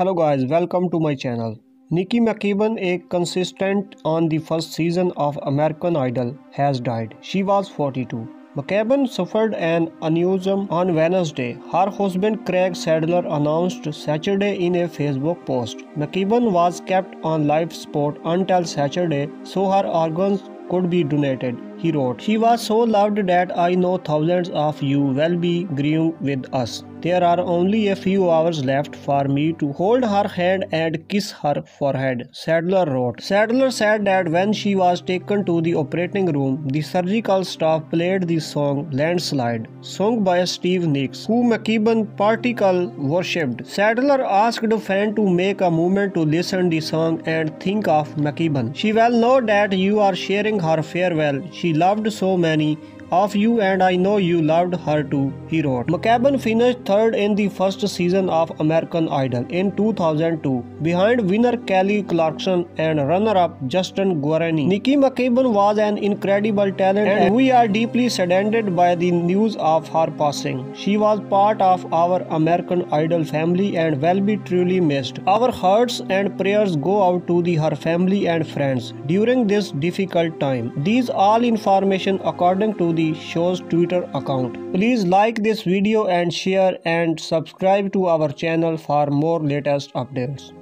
Hello guys, welcome to my channel. Nikki McKibbin, a consistent on the first season of American Idol, has died. She was 42. McKibbin suffered an aneurysm on Wednesday. Her husband Craig Sadler announced Saturday in a Facebook post. McKibbin was kept on life support until Saturday so her organs could be donated. He wrote, She was so loved that I know thousands of you will be grieving with us. There are only a few hours left for me to hold her hand and kiss her forehead, Sadler wrote. Sadler said that when she was taken to the operating room, the surgical staff played the song Landslide, sung by Stevie Nicks, who McKibbin particle worshipped. Sadler asked a fan to make a moment to listen the song and think of McKibbin. She well know that you are sharing her farewell. She loved so many of you and I know you loved her too, he wrote. McKibbin finished third in the first season of American Idol in 2002, behind winner Kelly Clarkson and runner-up Justin Guarini. Nikki McKibbin was an incredible talent and we are deeply saddened by the news of her passing. She was part of our American Idol family and will be truly missed. Our hearts and prayers go out to the her family and friends during this difficult time. These all information according to the show's Twitter account. Please like this video and share and subscribe to our channel for more latest updates.